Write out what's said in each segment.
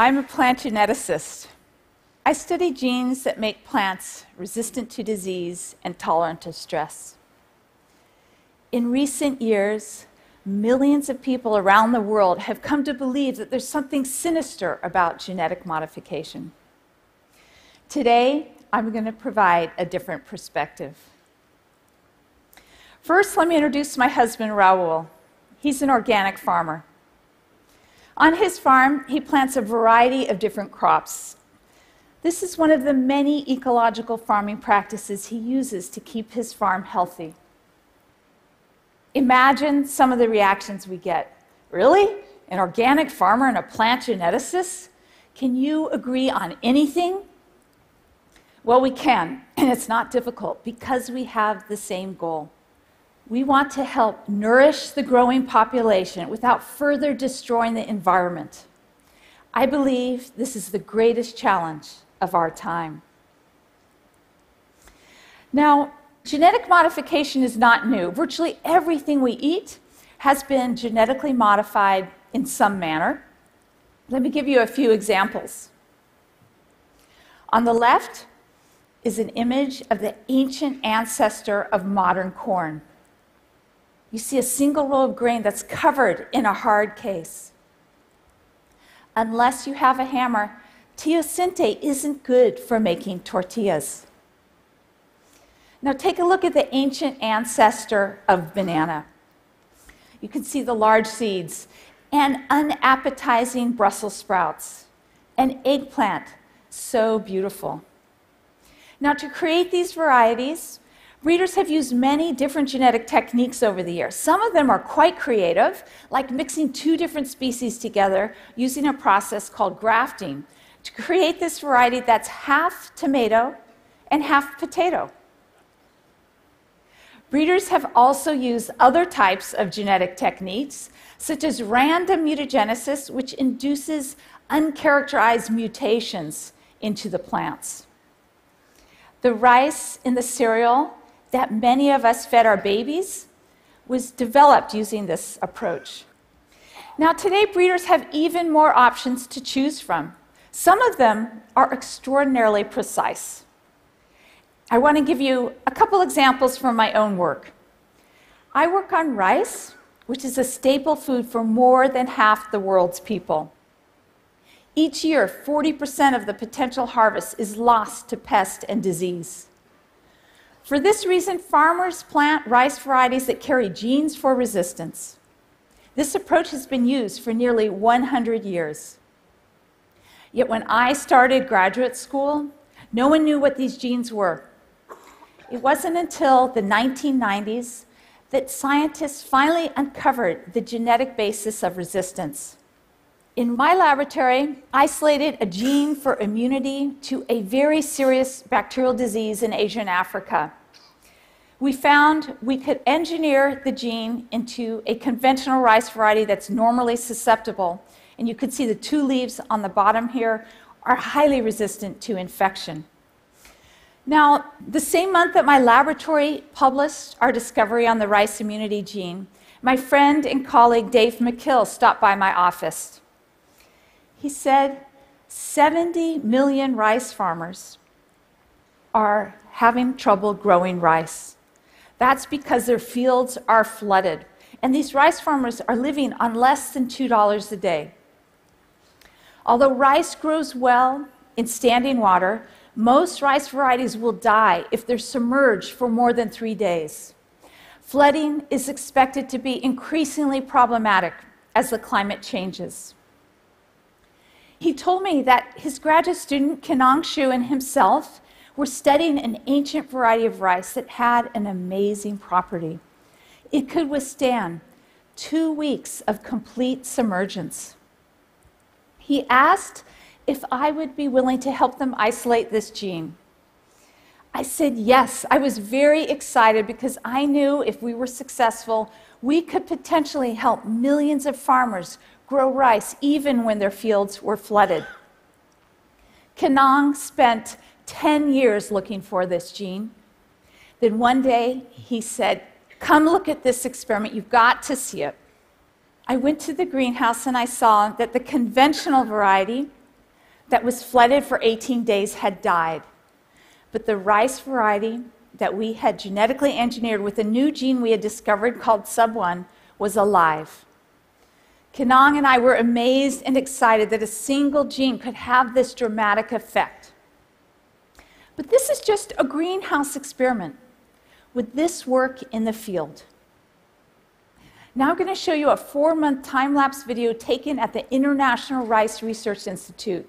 I'm a plant geneticist. I study genes that make plants resistant to disease and tolerant to stress. In recent years, millions of people around the world have come to believe that there's something sinister about genetic modification. Today, I'm going to provide a different perspective. First, let me introduce my husband, Raoul. He's an organic farmer. On his farm, he plants a variety of different crops. This is one of the many ecological farming practices he uses to keep his farm healthy. Imagine some of the reactions we get. Really? An organic farmer and a plant geneticist? Can you agree on anything? Well, we can, and it's not difficult because we have the same goal. We want to help nourish the growing population without further destroying the environment. I believe this is the greatest challenge of our time. Now, genetic modification is not new. Virtually everything we eat has been genetically modified in some manner. Let me give you a few examples. On the left is an image of the ancient ancestor of modern corn. You see a single row of grain that's covered in a hard case. Unless you have a hammer, teosinte isn't good for making tortillas. Now take a look at the ancient ancestor of banana. You can see the large seeds and unappetizing Brussels sprouts, an eggplant, so beautiful. Now, to create these varieties, breeders have used many different genetic techniques over the years. Some of them are quite creative, like mixing two different species together using a process called grafting to create this variety that's half tomato and half potato. Breeders have also used other types of genetic techniques, such as random mutagenesis, which induces uncharacterized mutations into the plants. The rice in the cereal that many of us fed our babies was developed using this approach. Now, today, breeders have even more options to choose from. Some of them are extraordinarily precise. I want to give you a couple examples from my own work. I work on rice, which is a staple food for more than half the world's people. Each year, 40% of the potential harvest is lost to pest and disease. For this reason, farmers plant rice varieties that carry genes for resistance. This approach has been used for nearly 100 years. Yet when I started graduate school, no one knew what these genes were. It wasn't until the 1990s that scientists finally uncovered the genetic basis of resistance in my laboratory, I isolated a gene for immunity to a very serious bacterial disease in Asia and Africa. We found we could engineer the gene into a conventional rice variety that's normally susceptible. And you can see the two leaves on the bottom here are highly resistant to infection. Now, the same month that my laboratory published our discovery on the rice immunity gene, my friend and colleague Dave Mackill stopped by my office. He said 70 million rice farmers are having trouble growing rice. That's because their fields are flooded. And these rice farmers are living on less than $2 a day. Although rice grows well in standing water, most rice varieties will die if they're submerged for more than three days. Flooding is expected to be increasingly problematic as the climate changes. He told me that his graduate student, Kenong Xu, and himself were studying an ancient variety of rice that had an amazing property. It could withstand two weeks of complete submergence. He asked if I would be willing to help them isolate this gene. I said yes. I was very excited because I knew if we were successful, we could potentially help millions of farmers grow rice even when their fields were flooded. Kenong spent 10 years looking for this gene. Then one day he said, Come look at this experiment. You've got to see it. I went to the greenhouse and I saw that the conventional variety that was flooded for 18 days had died. But the rice variety that we had genetically engineered with a new gene we had discovered called SUB1 was alive. Kenong and I were amazed and excited that a single gene could have this dramatic effect. But this is just a greenhouse experiment. Would this work in the field? Now I'm going to show you a four-month time-lapse video taken at the International Rice Research Institute.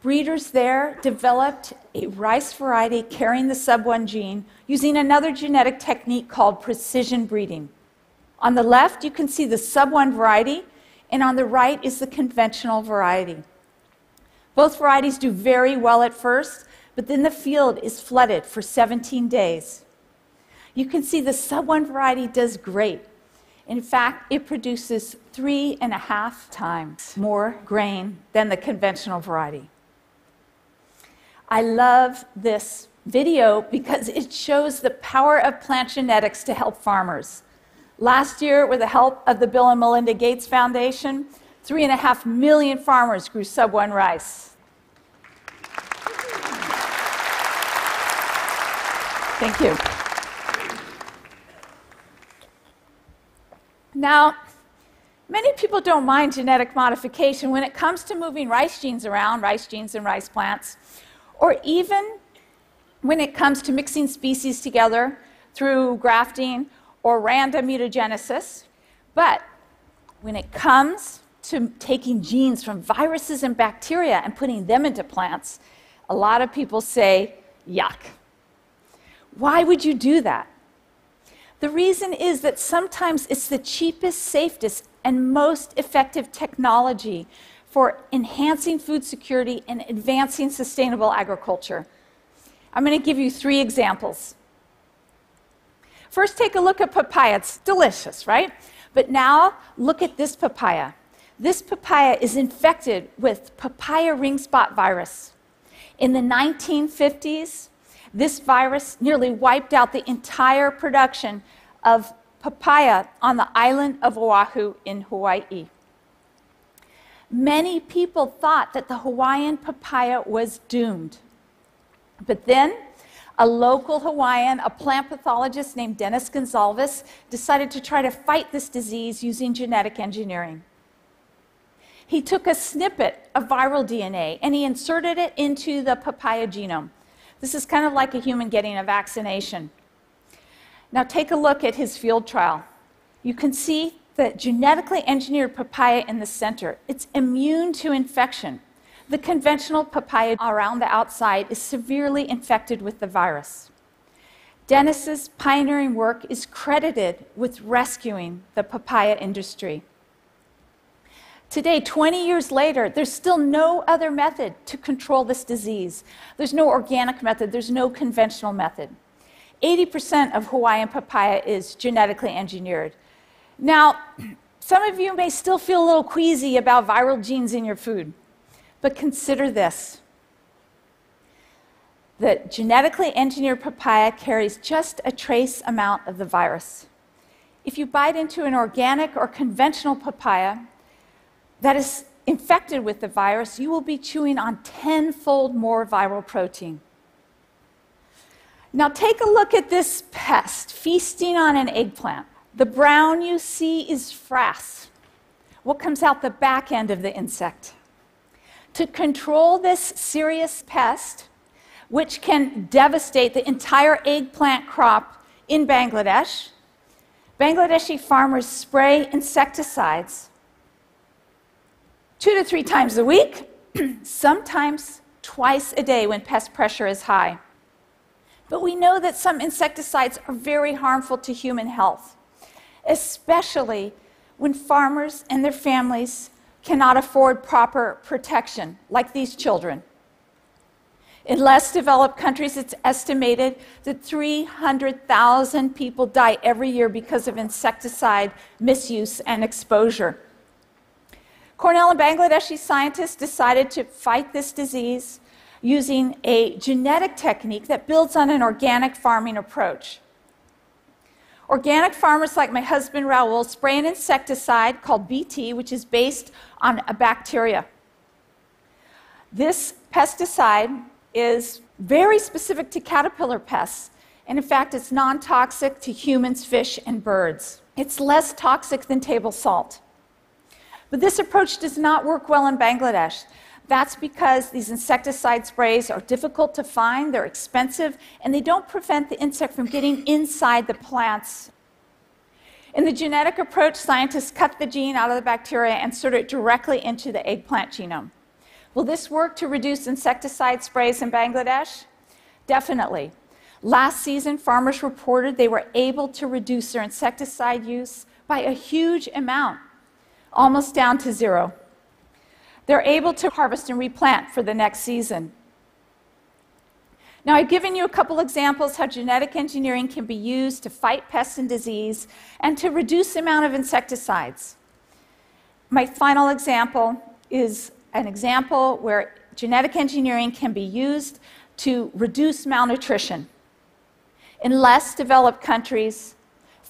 Breeders there developed a rice variety carrying the SUB1 gene using another genetic technique called precision breeding. On the left, you can see the SUB1 variety, and on the right is the conventional variety. Both varieties do very well at first, but then the field is flooded for 17 days. You can see the SUB1 variety does great. In fact, it produces three and a half times more grain than the conventional variety. I love this video because it shows the power of plant genetics to help farmers. Last year, with the help of the Bill and Melinda Gates Foundation, three and a half million farmers grew SUB1 rice. Thank you. Now, many people don't mind genetic modification when it comes to moving rice genes around, rice genes and rice plants or even when it comes to mixing species together through grafting or random mutagenesis. But when it comes to taking genes from viruses and bacteria and putting them into plants, a lot of people say, yuck. Why would you do that? The reason is that sometimes it's the cheapest, safest, and most effective technology for enhancing food security and advancing sustainable agriculture. I'm going to give you three examples. First, take a look at papaya. It's delicious, right? But now, look at this papaya. This papaya is infected with papaya ring spot virus. In the 1950s, this virus nearly wiped out the entire production of papaya on the island of Oahu in Hawaii. Many people thought that the Hawaiian papaya was doomed. But then, a local Hawaiian, a plant pathologist named Dennis Gonsalves, decided to try to fight this disease using genetic engineering. He took a snippet of viral DNA and he inserted it into the papaya genome. This is kind of like a human getting a vaccination. Now, take a look at his field trial. You can see the genetically engineered papaya in the center. It's immune to infection. The conventional papaya around the outside is severely infected with the virus. Dennis's pioneering work is credited with rescuing the papaya industry. Today, 20 years later, there's still no other method to control this disease. There's no organic method, there's no conventional method. 80% of Hawaiian papaya is genetically engineered. Now, some of you may still feel a little queasy about viral genes in your food, but consider this. The genetically engineered papaya carries just a trace amount of the virus. If you bite into an organic or conventional papaya that is infected with the virus, you will be chewing on tenfold more viral protein. Now, take a look at this pest feasting on an eggplant. The brown you see is frass, what comes out the back end of the insect. To control this serious pest, which can devastate the entire eggplant crop in Bangladesh, Bangladeshi farmers spray insecticides two to three times a week, sometimes twice a day when pest pressure is high. But we know that some insecticides are very harmful to human health especially when farmers and their families cannot afford proper protection, like these children. In less developed countries, it's estimated that 300,000 people die every year because of insecticide misuse and exposure. Cornell and Bangladeshi scientists decided to fight this disease using a genetic technique that builds on an organic farming approach. Organic farmers like my husband Raoul spray an insecticide called BT, which is based on a bacteria. This pesticide is very specific to caterpillar pests, and in fact, it's non toxic to humans, fish, and birds. It's less toxic than table salt. But this approach does not work well in Bangladesh. That's because these insecticide sprays are difficult to find, they're expensive, and they don't prevent the insect from getting inside the plants. In the genetic approach, scientists cut the gene out of the bacteria and insert it directly into the eggplant genome. Will this work to reduce insecticide sprays in Bangladesh? Definitely. Last season, farmers reported they were able to reduce their insecticide use by a huge amount, almost down to zero. They're able to harvest and replant for the next season. Now, I've given you a couple examples how genetic engineering can be used to fight pests and disease and to reduce the amount of insecticides. My final example is an example where genetic engineering can be used to reduce malnutrition. In less developed countries,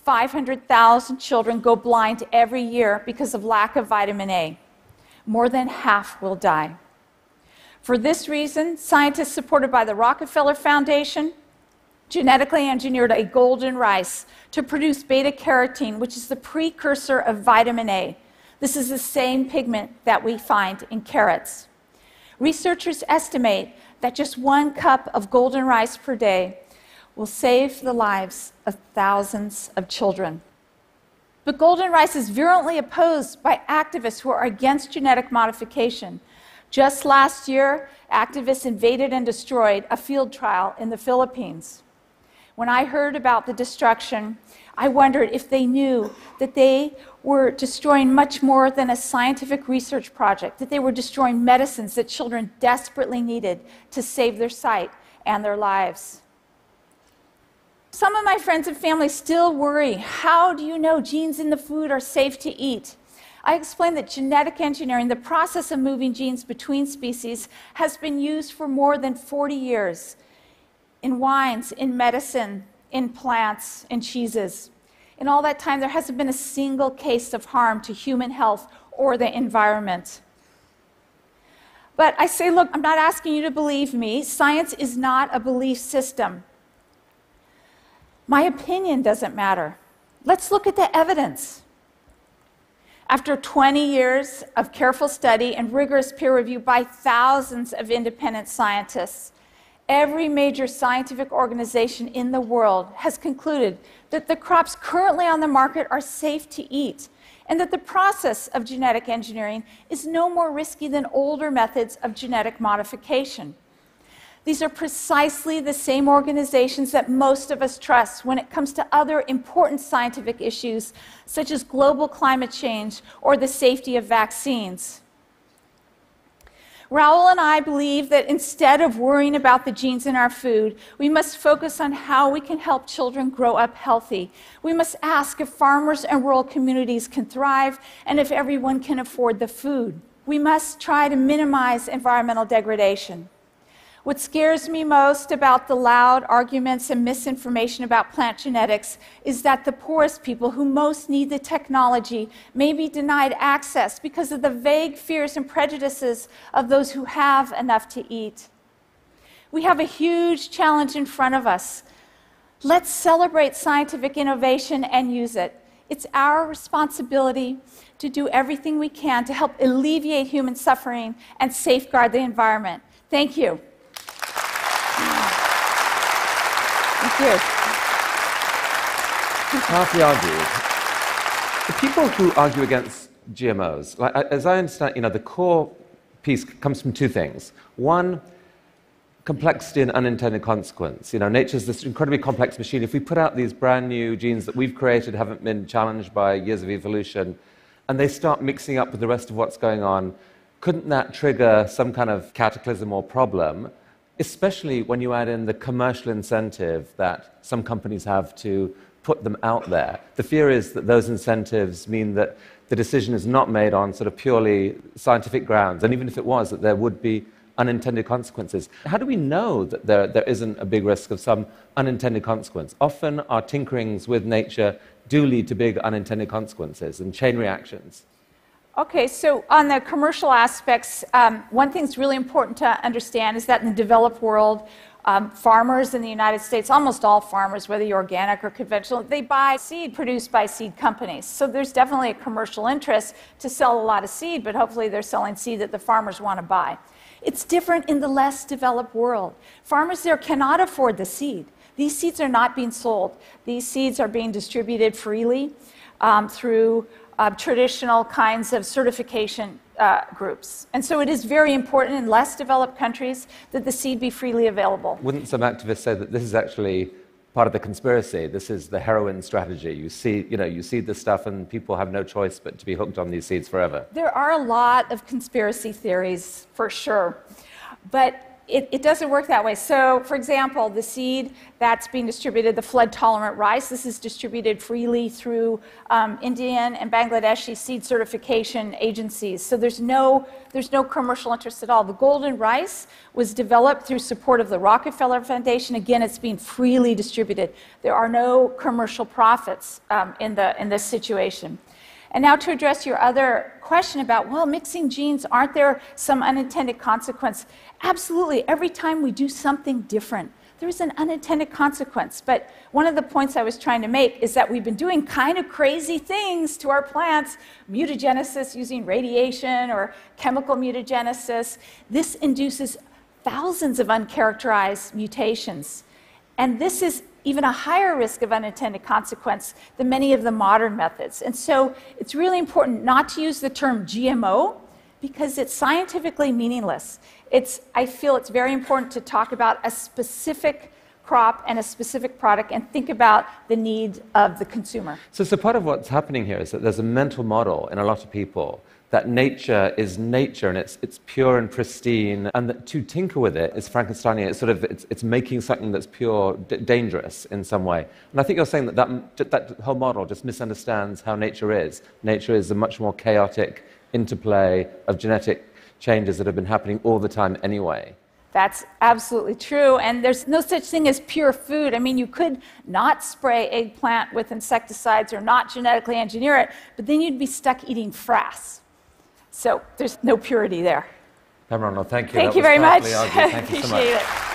500,000 children go blind every year because of lack of vitamin A. More than half will die. For this reason, scientists supported by the Rockefeller Foundation genetically engineered a golden rice to produce beta carotene, which is the precursor of vitamin A. This is the same pigment that we find in carrots. Researchers estimate that just one cup of golden rice per day will save the lives of thousands of children. But golden rice is virulently opposed by activists who are against genetic modification. Just last year, activists invaded and destroyed a field trial in the Philippines. When I heard about the destruction, I wondered if they knew that they were destroying much more than a scientific research project, that they were destroying medicines that children desperately needed to save their sight and their lives. Some of my friends and family still worry how do you know genes in the food are safe to eat? I explained that genetic engineering, the process of moving genes between species, has been used for more than 40 years in wines, in medicine, in plants, in cheeses. In all that time, there hasn't been a single case of harm to human health or the environment. But I say, look, I'm not asking you to believe me. Science is not a belief system. My opinion doesn't matter. Let's look at the evidence. After 20 years of careful study and rigorous peer review by thousands of independent scientists, every major scientific organization in the world has concluded that the crops currently on the market are safe to eat and that the process of genetic engineering is no more risky than older methods of genetic modification. These are precisely the same organizations that most of us trust when it comes to other important scientific issues, such as global climate change or the safety of vaccines. Raoul and I believe that instead of worrying about the genes in our food, we must focus on how we can help children grow up healthy. We must ask if farmers and rural communities can thrive and if everyone can afford the food. We must try to minimize environmental degradation. What scares me most about the loud arguments and misinformation about plant genetics is that the poorest people who most need the technology may be denied access because of the vague fears and prejudices of those who have enough to eat. We have a huge challenge in front of us. Let's celebrate scientific innovation and use it. It's our responsibility to do everything we can to help alleviate human suffering and safeguard the environment. Thank you. Cheers. Powerfully argued. The people who argue against GMOs, like, as I understand, you know, the core piece comes from two things. One, complexity and unintended consequence. You know, nature's this incredibly complex machine. If we put out these brand new genes that we've created, haven't been challenged by years of evolution, and they start mixing up with the rest of what's going on, couldn't that trigger some kind of cataclysm or problem? Especially when you add in the commercial incentive that some companies have to put them out there. The fear is that those incentives mean that the decision is not made on sort of purely scientific grounds, and even if it was, that there would be unintended consequences. How do we know that there, there isn't a big risk of some unintended consequence? Often our tinkerings with nature do lead to big unintended consequences and chain reactions. Okay, so on the commercial aspects, um, one thing that's really important to understand is that in the developed world, um, farmers in the United States, almost all farmers, whether you're organic or conventional, they buy seed produced by seed companies. So there's definitely a commercial interest to sell a lot of seed, but hopefully they're selling seed that the farmers want to buy. It's different in the less developed world. Farmers there cannot afford the seed. These seeds are not being sold. These seeds are being distributed freely um, through uh, traditional kinds of certification uh, groups. And so it is very important in less developed countries that the seed be freely available. Wouldn't some activists say that this is actually part of the conspiracy? This is the heroin strategy. You see, you know, you seed the stuff and people have no choice but to be hooked on these seeds forever. There are a lot of conspiracy theories for sure. But it, it, doesn't work that way. So, for example, the seed that's being distributed, the flood tolerant rice, this is distributed freely through um, Indian and Bangladeshi seed certification agencies. So, there's no, there's no commercial interest at all. The golden rice was developed through support of the Rockefeller Foundation. Again, it's being freely distributed. There are no commercial profits um, in, the, in this situation. And now to address your other question about, well, mixing genes, aren't there some unintended consequence? Absolutely. Every time we do something different, there is an unintended consequence. But one of the points I was trying to make is that we've been doing kind of crazy things to our plants mutagenesis using radiation or chemical mutagenesis. This induces thousands of uncharacterized mutations. And this is even a higher risk of unintended consequence than many of the modern methods. And so it's really important not to use the term GMO because it's scientifically meaningless. It's, I feel it's very important to talk about a specific crop and a specific product and think about the need of the consumer. So, so part of what's happening here is that there's a mental model in a lot of people that nature is nature and it's, it's pure and pristine, and that to tinker with it is Frankensteinian. It's sort of it's, it's making something that's pure d- dangerous in some way. And I think you're saying that, that that whole model just misunderstands how nature is. Nature is a much more chaotic interplay of genetic changes that have been happening all the time anyway. That's absolutely true. And there's no such thing as pure food. I mean, you could not spray eggplant with insecticides or not genetically engineer it, but then you'd be stuck eating frass. So there's no purity there. Pam Ronald, thank you. Thank that you very much. Thank you Appreciate so much. it.